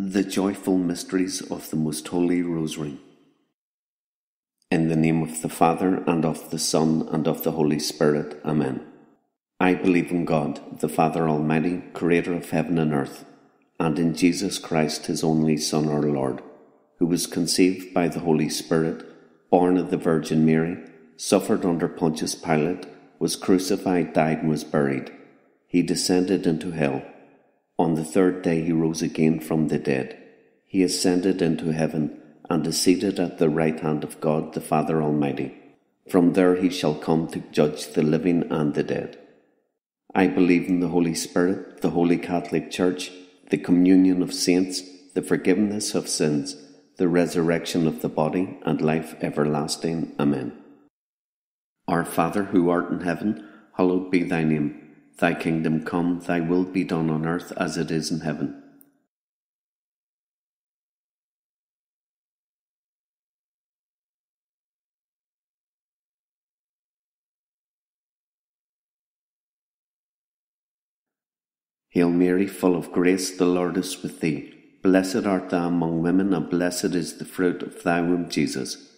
The joyful mysteries of the Most Holy Rosary. In the name of the Father, and of the Son, and of the Holy Spirit. Amen. I believe in God, the Father Almighty, creator of heaven and earth, and in Jesus Christ, his only Son, our Lord, who was conceived by the Holy Spirit, born of the Virgin Mary, suffered under Pontius Pilate, was crucified, died, and was buried. He descended into hell. On the third day he rose again from the dead. He ascended into heaven and is seated at the right hand of God the Father Almighty. From there he shall come to judge the living and the dead. I believe in the Holy Spirit, the Holy Catholic Church, the communion of saints, the forgiveness of sins, the resurrection of the body, and life everlasting. Amen. Our Father who art in heaven, hallowed be thy name. Thy kingdom come, thy will be done on earth as it is in heaven. Hail Mary, full of grace, the Lord is with thee. Blessed art thou among women, and blessed is the fruit of thy womb, Jesus.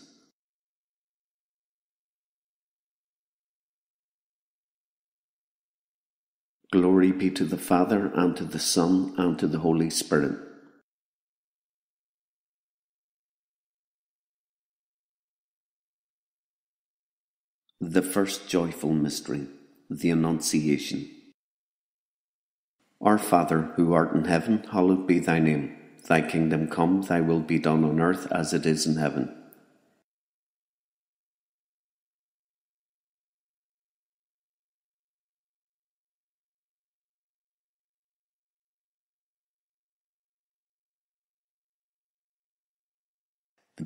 Glory be to the Father, and to the Son, and to the Holy Spirit. The first joyful mystery, the Annunciation. Our Father, who art in heaven, hallowed be thy name. Thy kingdom come, thy will be done on earth as it is in heaven.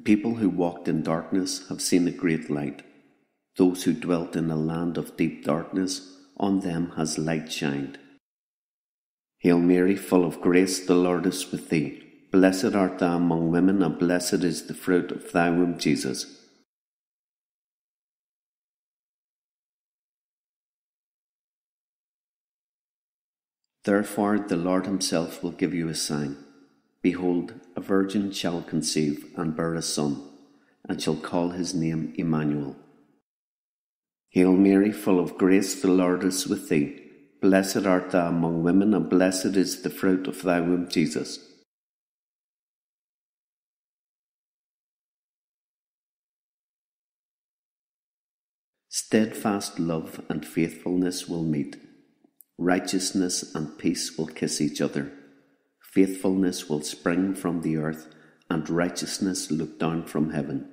People who walked in darkness have seen a great light. Those who dwelt in a land of deep darkness, on them has light shined. Hail Mary, full of grace, the Lord is with thee. Blessed art thou among women, and blessed is the fruit of thy womb, Jesus. Therefore the Lord himself will give you a sign. Behold, a virgin shall conceive and bear a son, and shall call his name Emmanuel. Hail Mary, full of grace, the Lord is with thee. Blessed art thou among women, and blessed is the fruit of thy womb, Jesus. Steadfast love and faithfulness will meet. Righteousness and peace will kiss each other. Faithfulness will spring from the earth, and righteousness look down from heaven.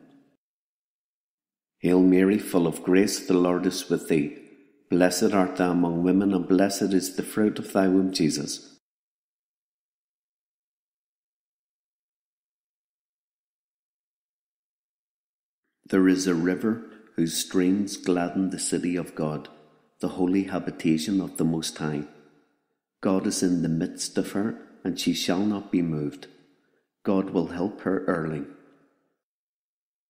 Hail Mary, full of grace, the Lord is with thee. Blessed art thou among women, and blessed is the fruit of thy womb, Jesus. There is a river whose streams gladden the city of God, the holy habitation of the Most High. God is in the midst of her, and she shall not be moved. God will help her early.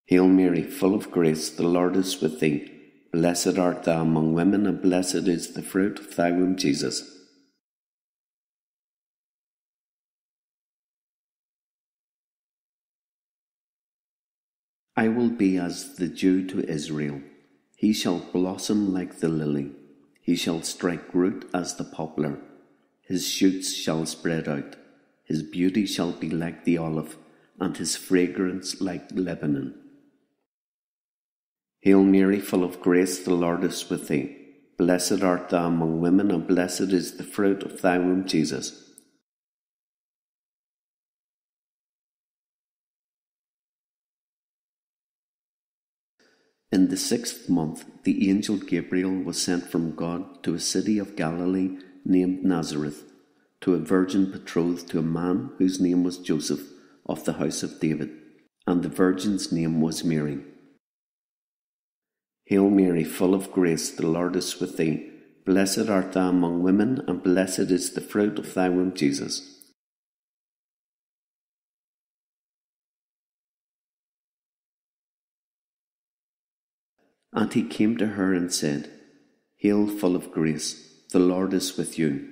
Hail Mary, full of grace, the Lord is with thee. Blessed art thou among women, and blessed is the fruit of thy womb, Jesus. I will be as the dew to Israel. He shall blossom like the lily. He shall strike root as the poplar. His shoots shall spread out. His beauty shall be like the olive, and his fragrance like Lebanon. Hail Mary, full of grace, the Lord is with thee. Blessed art thou among women, and blessed is the fruit of thy womb, Jesus. In the sixth month, the angel Gabriel was sent from God to a city of Galilee named Nazareth, to a virgin betrothed to a man whose name was Joseph, of the house of David. and the Virgin's name was Mary. Hail Mary, full of grace, the Lord is with thee. Blessed art thou among women, and blessed is the fruit of thy womb, Jesus. And he came to her and said, Hail, full of grace, the Lord is with you.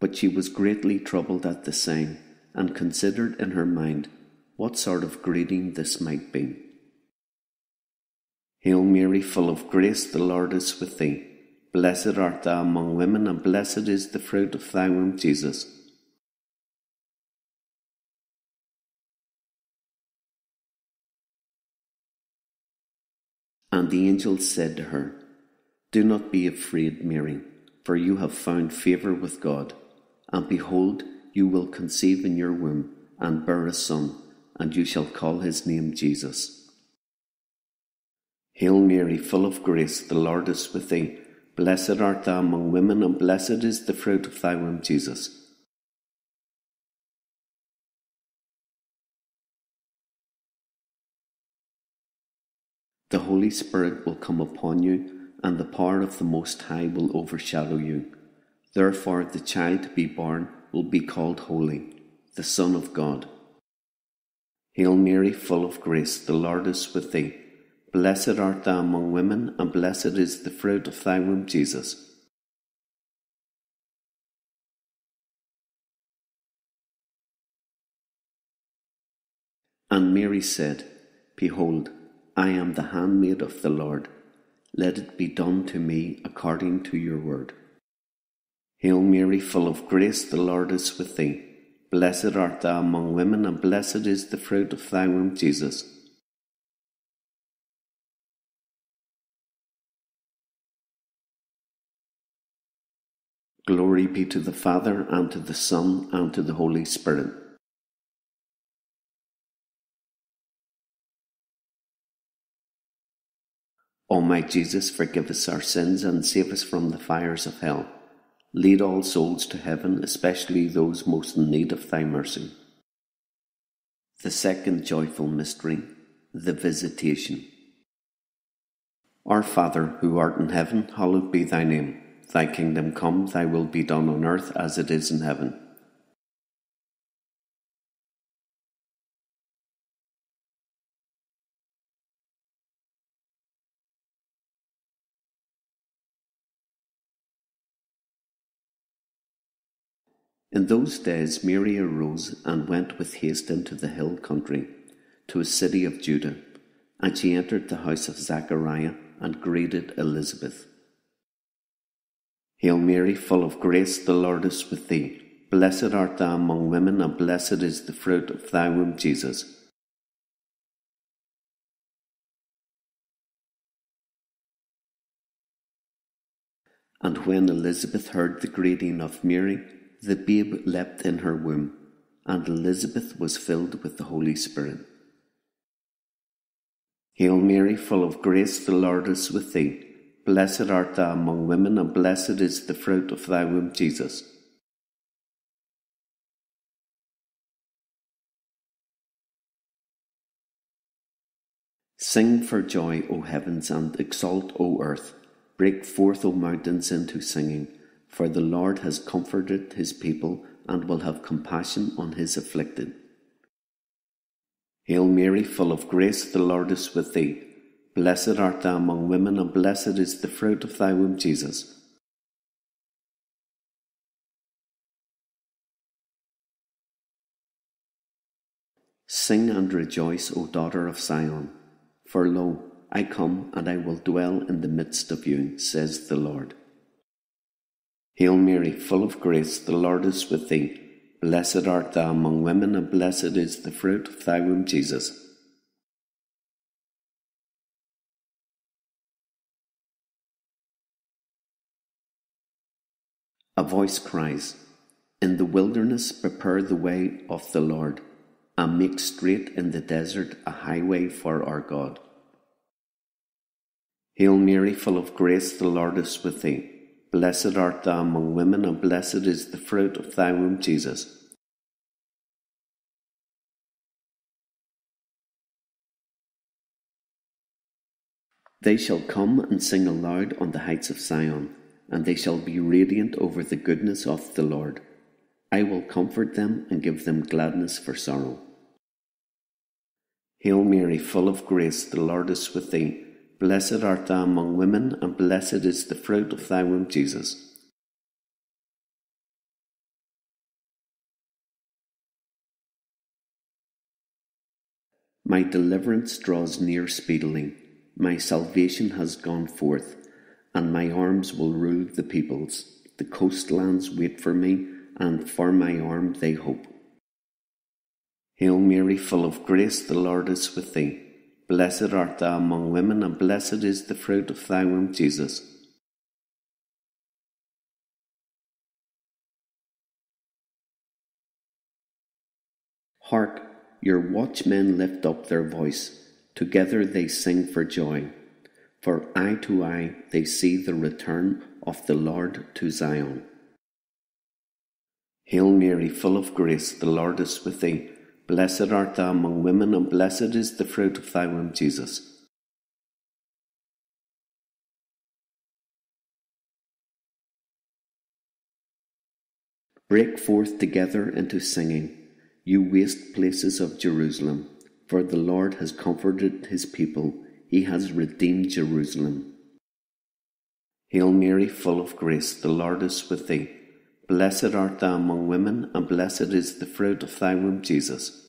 But she was greatly troubled at the sign, and considered in her mind what sort of greeting this might be. Hail Mary, full of grace, the Lord is with thee. Blessed art thou among women, and blessed is the fruit of thy womb, Jesus. And the angel said to her, Do not be afraid, Mary, for you have found favour with God. And behold, you will conceive in your womb, and bear a son, and you shall call his name Jesus. Hail Mary, full of grace, the Lord is with thee. Blessed art thou among women, and blessed is the fruit of thy womb, Jesus. The Holy Spirit will come upon you, and the power of the Most High will overshadow you. Therefore, the child to be born will be called Holy, the Son of God. Hail Mary, full of grace, the Lord is with thee. Blessed art thou among women, and blessed is the fruit of thy womb, Jesus. And Mary said, Behold, I am the handmaid of the Lord. Let it be done to me according to your word. Hail Mary, full of grace, the Lord is with thee. Blessed art thou among women, and blessed is the fruit of thy womb, Jesus. Glory be to the Father, and to the Son, and to the Holy Spirit O my Jesus, forgive us our sins and save us from the fires of hell. Lead all souls to heaven, especially those most in need of thy mercy. The second joyful mystery, the Visitation. Our Father, who art in heaven, hallowed be thy name. Thy kingdom come, thy will be done on earth as it is in heaven. In those days Mary arose and went with haste into the hill country, to a city of Judah, and she entered the house of Zachariah and greeted Elizabeth. Hail Mary, full of grace, the Lord is with thee. Blessed art thou among women, and blessed is the fruit of thy womb, Jesus. And when Elizabeth heard the greeting of Mary, the babe leapt in her womb, and Elizabeth was filled with the Holy Spirit. Hail Mary, full of grace, the Lord is with thee. Blessed art thou among women, and blessed is the fruit of thy womb, Jesus. Sing for joy, O heavens, and exult, O earth. Break forth, O mountains, into singing for the Lord has comforted his people and will have compassion on his afflicted. Hail Mary, full of grace, the Lord is with thee. Blessed art thou among women, and blessed is the fruit of thy womb, Jesus. Sing and rejoice, O daughter of Zion, for lo, I come and I will dwell in the midst of you, says the Lord. Hail Mary, full of grace, the Lord is with thee. Blessed art thou among women, and blessed is the fruit of thy womb, Jesus. A voice cries, In the wilderness prepare the way of the Lord, and make straight in the desert a highway for our God. Hail Mary, full of grace, the Lord is with thee. Blessed art thou among women, and blessed is the fruit of thy womb, Jesus. They shall come and sing aloud on the heights of Sion, and they shall be radiant over the goodness of the Lord. I will comfort them and give them gladness for sorrow. Hail Mary, full of grace, the Lord is with thee. Blessed art thou among women, and blessed is the fruit of thy womb, Jesus. My deliverance draws near speedily. My salvation has gone forth, and my arms will rule the peoples. The coastlands wait for me, and for my arm they hope. Hail Mary, full of grace, the Lord is with thee. Blessed art thou among women, and blessed is the fruit of thy womb, Jesus. Hark, your watchmen lift up their voice, together they sing for joy. For eye to eye they see the return of the Lord to Zion. Hail Mary, full of grace, the Lord is with thee. Blessed art thou among women, and blessed is the fruit of thy womb, Jesus. Break forth together into singing you waste places of Jerusalem, for the Lord has comforted his people, he has redeemed Jerusalem. Hail Mary, full of grace, the Lord is with thee. Blessed art thou among women, and blessed is the fruit of thy womb, Jesus.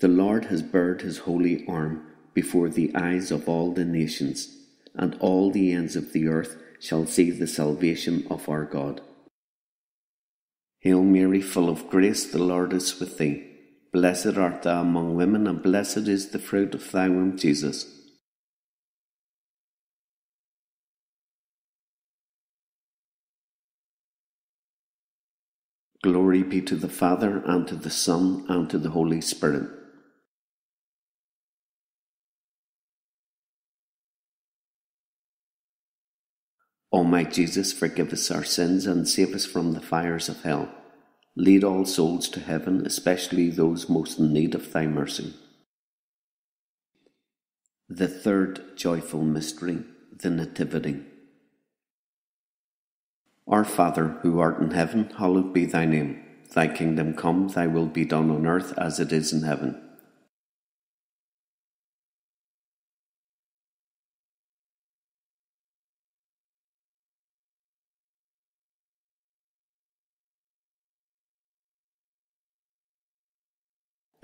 The Lord has bared his holy arm before the eyes of all the nations and all the ends of the earth shall see the salvation of our God. Hail Mary, full of grace, the Lord is with thee. Blessed art thou among women, and blessed is the fruit of thy womb, Jesus. Glory be to the Father, and to the Son, and to the Holy Spirit O my Jesus, forgive us our sins and save us from the fires of hell. Lead all souls to heaven, especially those most in need of thy mercy. The third joyful mystery, the Nativity. Our Father, who art in heaven, hallowed be thy name. Thy kingdom come, thy will be done on earth as it is in heaven.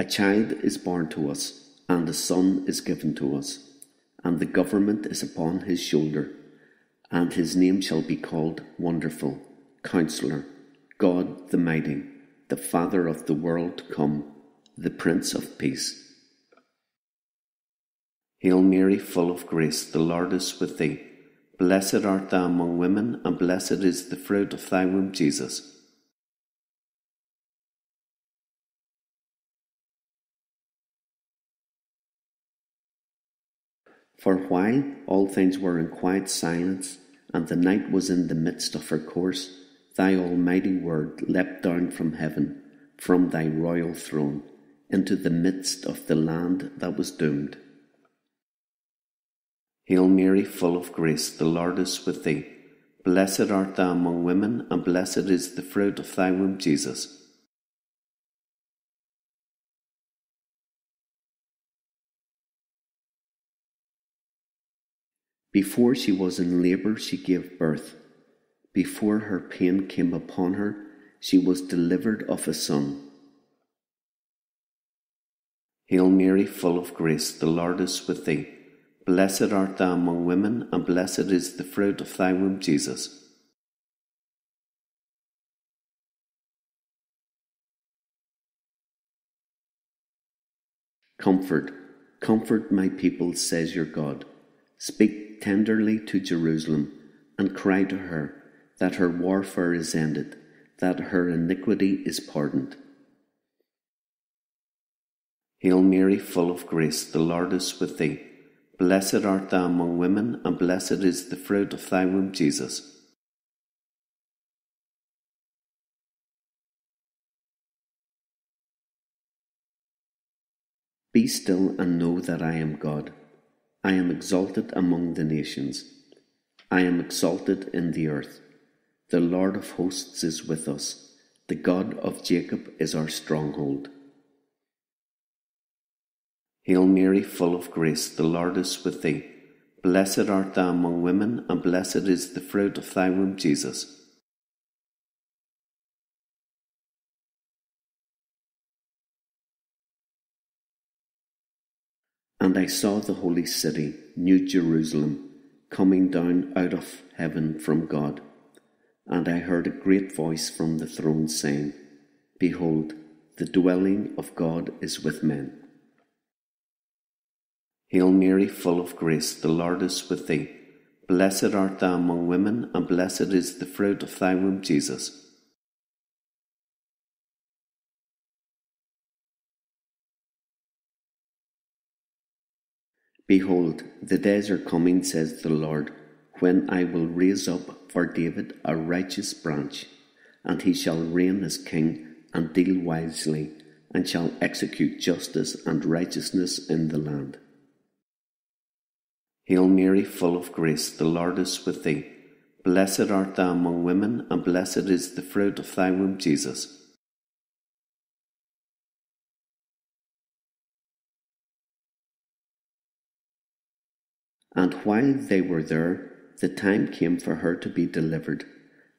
A child is born to us, and a son is given to us, and the government is upon his shoulder, and his name shall be called Wonderful, Counselor, God the Mighty, the Father of the world come, the Prince of Peace. Hail Mary, full of grace, the Lord is with thee. Blessed art thou among women, and blessed is the fruit of thy womb, Jesus. For while all things were in quiet silence, and the night was in the midst of her course, thy almighty word leapt down from heaven, from thy royal throne, into the midst of the land that was doomed. Hail Mary, full of grace, the Lord is with thee. Blessed art thou among women, and blessed is the fruit of thy womb, Jesus. Before she was in labour, she gave birth. Before her pain came upon her, she was delivered of a son. Hail Mary, full of grace, the Lord is with thee. Blessed art thou among women, and blessed is the fruit of thy womb, Jesus. Comfort, comfort my people, says your God. Speak tenderly to Jerusalem and cry to her that her warfare is ended, that her iniquity is pardoned. Hail Mary, full of grace, the Lord is with thee. Blessed art thou among women, and blessed is the fruit of thy womb, Jesus. Be still and know that I am God. I am exalted among the nations. I am exalted in the earth. The Lord of hosts is with us. The God of Jacob is our stronghold. Hail Mary, full of grace, the Lord is with thee. Blessed art thou among women, and blessed is the fruit of thy womb, Jesus. And I saw the holy city, New Jerusalem, coming down out of heaven from God. And I heard a great voice from the throne saying, Behold, the dwelling of God is with men. Hail Mary, full of grace, the Lord is with thee. Blessed art thou among women, and blessed is the fruit of thy womb, Jesus. Behold, the days are coming, says the Lord, when I will raise up for David a righteous branch, and he shall reign as king and deal wisely, and shall execute justice and righteousness in the land. Hail Mary, full of grace, the Lord is with thee. Blessed art thou among women, and blessed is the fruit of thy womb, Jesus. And while they were there, the time came for her to be delivered,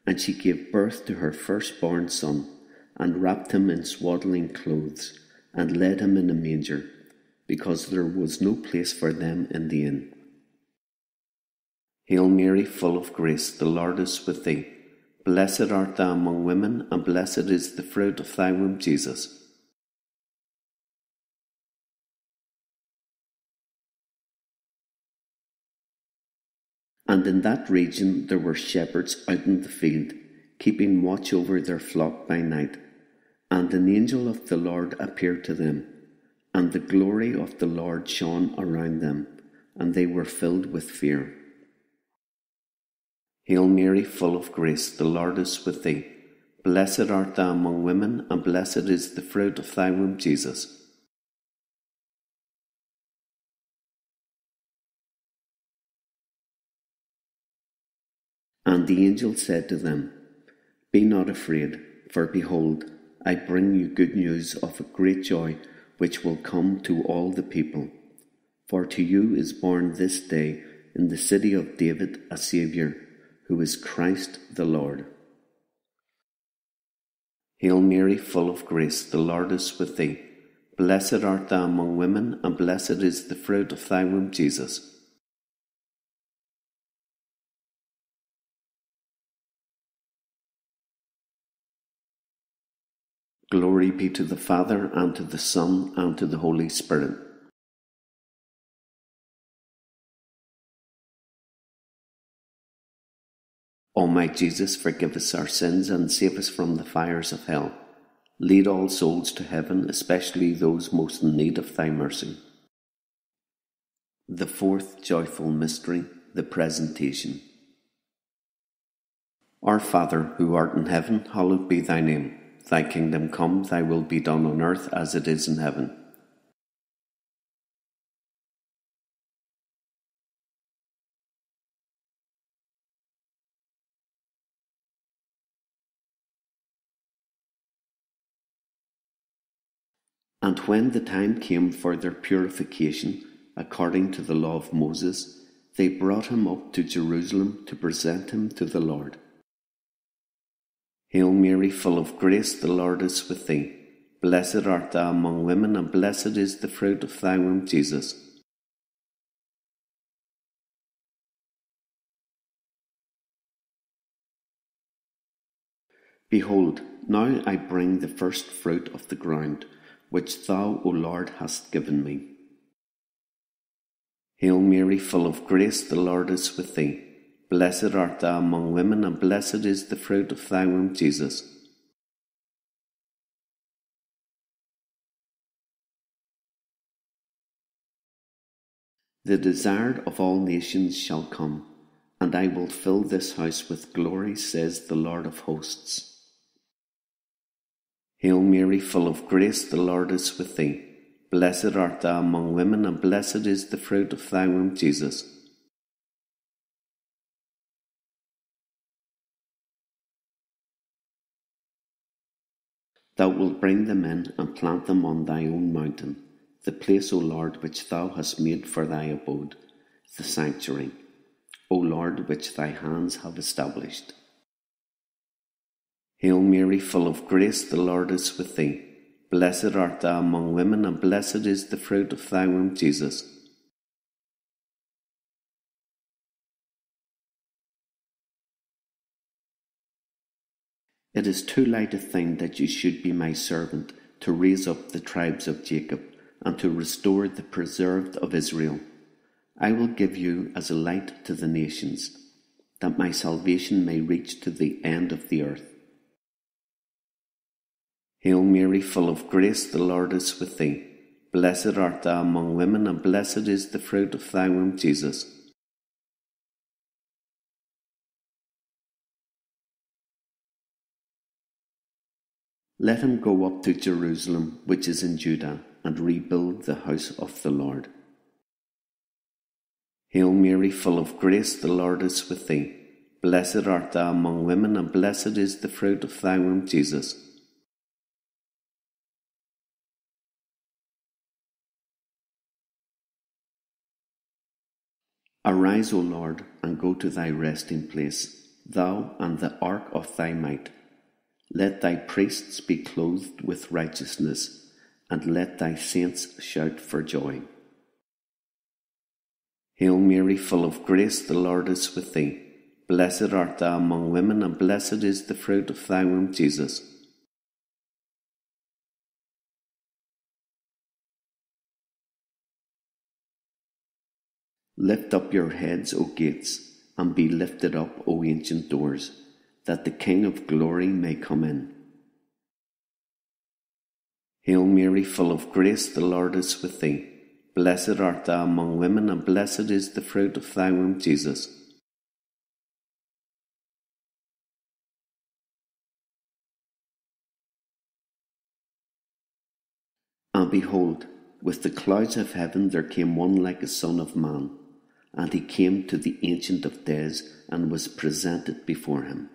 and she gave birth to her firstborn son, and wrapped him in swaddling clothes, and laid him in a manger, because there was no place for them in the inn. Hail Mary, full of grace, the Lord is with thee. Blessed art thou among women, and blessed is the fruit of thy womb, Jesus. And in that region there were shepherds out in the field, keeping watch over their flock by night. And an angel of the Lord appeared to them, and the glory of the Lord shone around them, and they were filled with fear. Hail Mary, full of grace, the Lord is with thee. Blessed art thou among women, and blessed is the fruit of thy womb, Jesus. And the angel said to them, Be not afraid, for behold, I bring you good news of a great joy, which will come to all the people. For to you is born this day in the city of David a Saviour who is Christ the Lord. Hail Mary, full of grace, the Lord is with thee. Blessed art thou among women, and blessed is the fruit of thy womb, Jesus. Glory be to the Father, and to the Son, and to the Holy Spirit O my Jesus, forgive us our sins and save us from the fires of hell. Lead all souls to heaven, especially those most in need of thy mercy. The fourth joyful mystery, the presentation. Our Father, who art in heaven, hallowed be thy name. Thy kingdom come, thy will be done on earth as it is in heaven. And when the time came for their purification, according to the law of Moses, they brought him up to Jerusalem to present him to the Lord. Hail Mary, full of grace, the Lord is with thee. Blessed art thou among women, and blessed is the fruit of thy womb, Jesus. Behold, now I bring the first fruit of the ground which thou, O Lord, hast given me. Hail Mary, full of grace, the Lord is with thee. Blessed art thou among women, and blessed is the fruit of thy womb, Jesus. The desired of all nations shall come, and I will fill this house with glory, says the Lord of hosts. Hail Mary, full of grace, the Lord is with thee. Blessed art thou among women, and blessed is the fruit of thy womb, Jesus. Thou wilt bring them in and plant them on thy own mountain, the place, O Lord, which thou hast made for thy abode, the sanctuary, O Lord, which thy hands have established. Hail Mary, full of grace, the Lord is with thee. Blessed art thou among women, and blessed is the fruit of thy womb, Jesus. It is too light a thing that you should be my servant to raise up the tribes of Jacob and to restore the preserved of Israel. I will give you as a light to the nations, that my salvation may reach to the end of the earth. Hail Mary, full of grace, the Lord is with thee. Blessed art thou among women, and blessed is the fruit of thy womb, Jesus. Let him go up to Jerusalem, which is in Judah, and rebuild the house of the Lord. Hail Mary, full of grace, the Lord is with thee. Blessed art thou among women, and blessed is the fruit of thy womb, Jesus. Arise, O Lord, and go to thy resting place, thou and the ark of thy might. Let thy priests be clothed with righteousness, and let thy saints shout for joy. Hail Mary, full of grace, the Lord is with thee. Blessed art thou among women, and blessed is the fruit of thy womb, Jesus. Lift up your heads, O gates, and be lifted up, O ancient doors that the King of glory may come in. Hail Mary, full of grace, the Lord is with thee. Blessed art thou among women, and blessed is the fruit of thy womb, Jesus. And behold, with the clouds of heaven there came one like a son of man, and he came to the Ancient of Days, and was presented before him.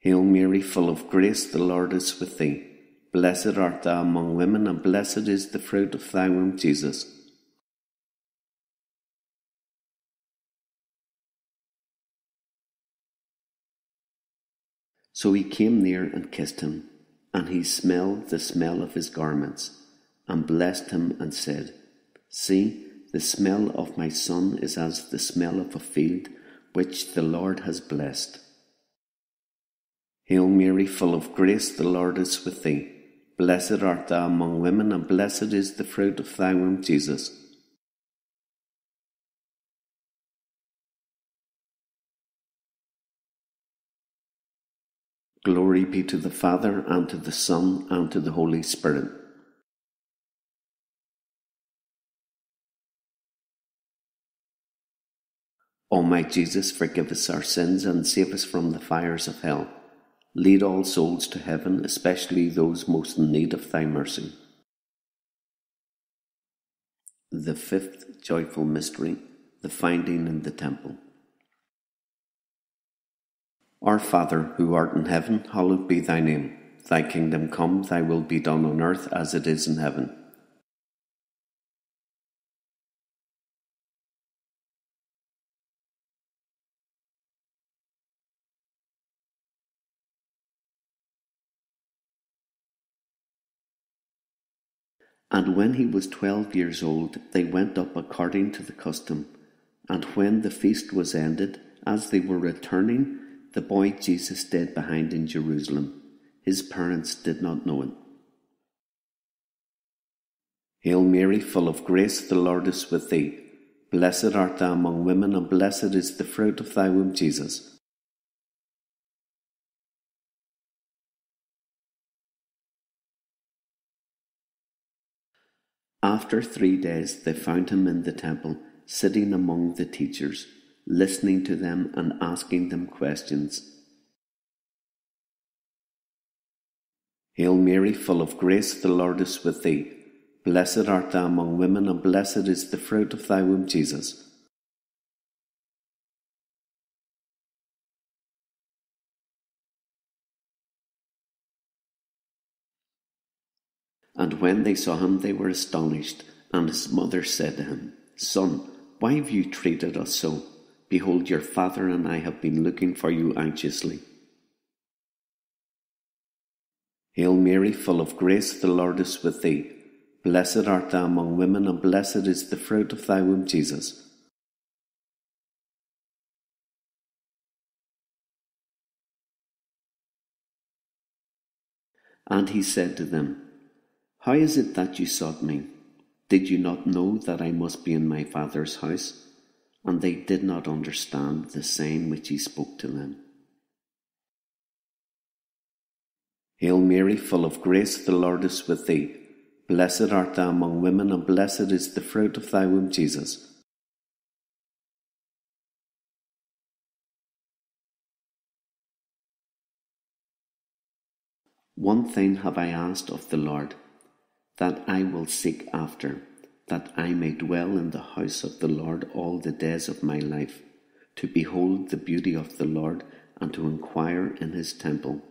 Hail Mary, full of grace, the Lord is with thee. Blessed art thou among women, and blessed is the fruit of thy womb, Jesus. So he came near and kissed him, and he smelled the smell of his garments, and blessed him, and said, See, the smell of my son is as the smell of a field which the Lord has blessed. Hail Mary, full of grace, the Lord is with thee. Blessed art thou among women, and blessed is the fruit of thy womb, Jesus. Glory be to the Father, and to the Son, and to the Holy Spirit. O my Jesus, forgive us our sins and save us from the fires of hell. Lead all souls to heaven, especially those most in need of thy mercy. The fifth joyful mystery, the finding in the temple. Our Father, who art in heaven, hallowed be thy name. Thy kingdom come, thy will be done on earth as it is in heaven. And when he was twelve years old, they went up according to the custom. And when the feast was ended, as they were returning, the boy Jesus stayed behind in Jerusalem. His parents did not know it. Hail Mary, full of grace, the Lord is with thee. Blessed art thou among women, and blessed is the fruit of thy womb, Jesus. After three days they found him in the temple, sitting among the teachers, listening to them and asking them questions. Hail Mary, full of grace, the Lord is with thee. Blessed art thou among women, and blessed is the fruit of thy womb, Jesus. And when they saw him, they were astonished. And his mother said to him, Son, why have you treated us so? Behold, your father and I have been looking for you anxiously. Hail Mary, full of grace, the Lord is with thee. Blessed art thou among women, and blessed is the fruit of thy womb, Jesus. And he said to them, How is it that you sought me? Did you not know that I must be in my Father's house? And they did not understand the saying which he spoke to them. Hail Mary, full of grace, the Lord is with thee. Blessed art thou among women, and blessed is the fruit of thy womb, Jesus. One thing have I asked of the Lord that I will seek after, that I may dwell in the house of the Lord all the days of my life, to behold the beauty of the Lord and to inquire in his temple.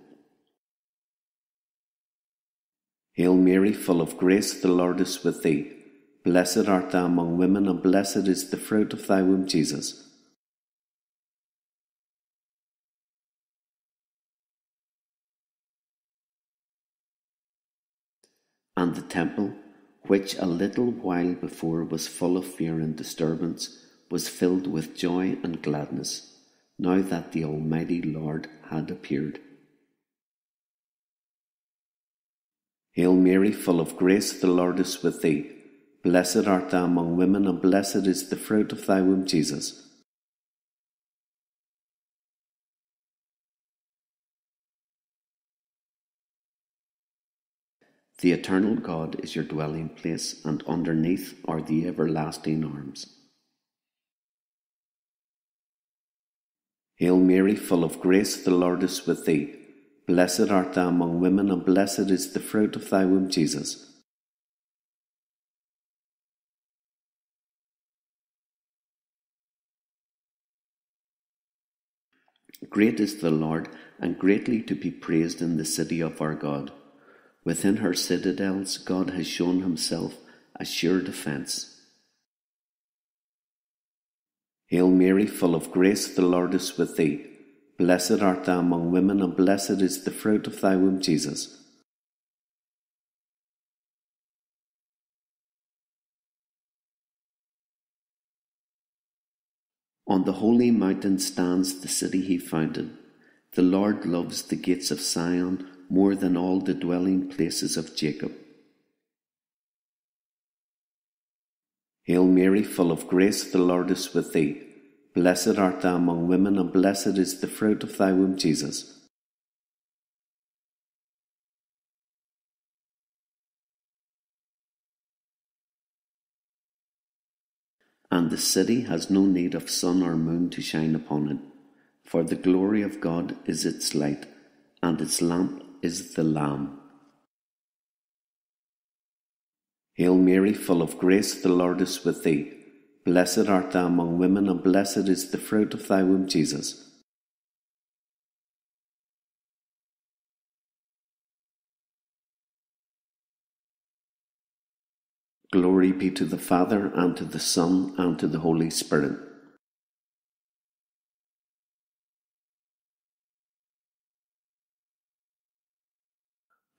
Hail Mary, full of grace, the Lord is with thee. Blessed art thou among women, and blessed is the fruit of thy womb, Jesus. And the temple, which a little while before was full of fear and disturbance, was filled with joy and gladness, now that the Almighty Lord had appeared. Hail Mary, full of grace, the Lord is with thee. Blessed art thou among women, and blessed is the fruit of thy womb, Jesus. The eternal God is your dwelling place, and underneath are the everlasting arms. Hail Mary, full of grace, the Lord is with thee. Blessed art thou among women, and blessed is the fruit of thy womb, Jesus. Great is the Lord, and greatly to be praised in the city of our God. Within her citadels, God has shown himself a sure defence. Hail Mary, full of grace, the Lord is with thee. Blessed art thou among women, and blessed is the fruit of thy womb, Jesus. On the holy mountain stands the city he founded. The Lord loves the gates of Zion more than all the dwelling places of Jacob. Hail Mary, full of grace, the Lord is with thee. Blessed art thou among women, and blessed is the fruit of thy womb, Jesus. And the city has no need of sun or moon to shine upon it, for the glory of God is its light, and its lamp is the Lamb. Hail Mary, full of grace, the Lord is with thee. Blessed art thou among women, and blessed is the fruit of thy womb, Jesus. Glory be to the Father, and to the Son, and to the Holy Spirit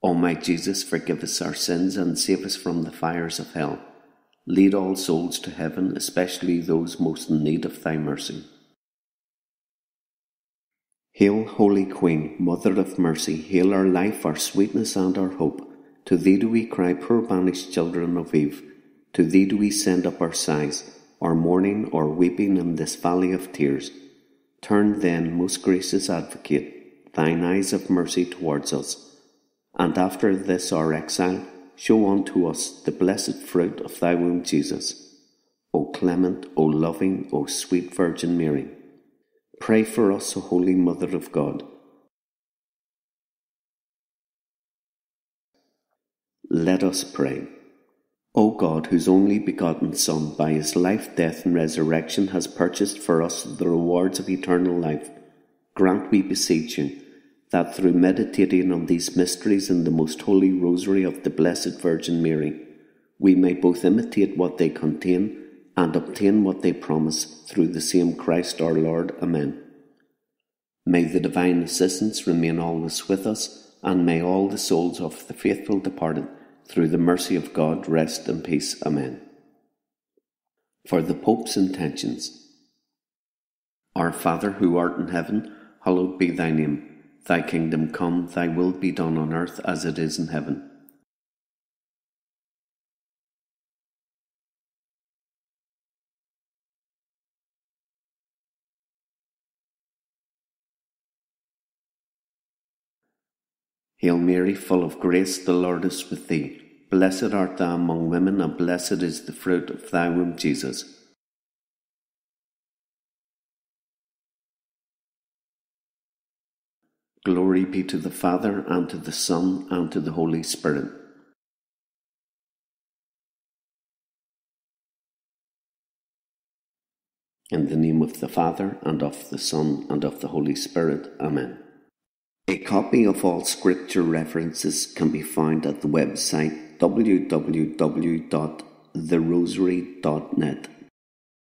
O my Jesus, forgive us our sins and save us from the fires of hell. Lead all souls to heaven, especially those most in need of thy mercy. Hail, Holy Queen, Mother of Mercy, hail our life, our sweetness, and our hope. To thee do we cry, poor banished children of Eve. To thee do we send up our sighs, our mourning, our weeping in this valley of tears. Turn then, most gracious Advocate, thine eyes of mercy towards us and after this our exile, show unto us the blessed fruit of thy womb, Jesus. O clement, O loving, O sweet Virgin Mary, pray for us, O Holy Mother of God Let us pray. O God, whose only begotten Son, by his life, death, and resurrection, has purchased for us the rewards of eternal life, grant, we beseech you, that through meditating on these mysteries in the most holy rosary of the Blessed Virgin Mary, we may both imitate what they contain and obtain what they promise through the same Christ our Lord. Amen. May the divine assistance remain always with us, and may all the souls of the faithful departed through the mercy of God, rest in peace. Amen. For the Pope's intentions Our Father who art in heaven, hallowed be thy name. Thy kingdom come, thy will be done on earth as it is in heaven. Hail Mary, full of grace, the Lord is with thee. Blessed art thou among women, and blessed is the fruit of thy womb, Jesus. Glory be to the Father, and to the Son, and to the Holy Spirit. In the name of the Father, and of the Son, and of the Holy Spirit. Amen. A copy of all scripture references can be found at the website www.therosary.net.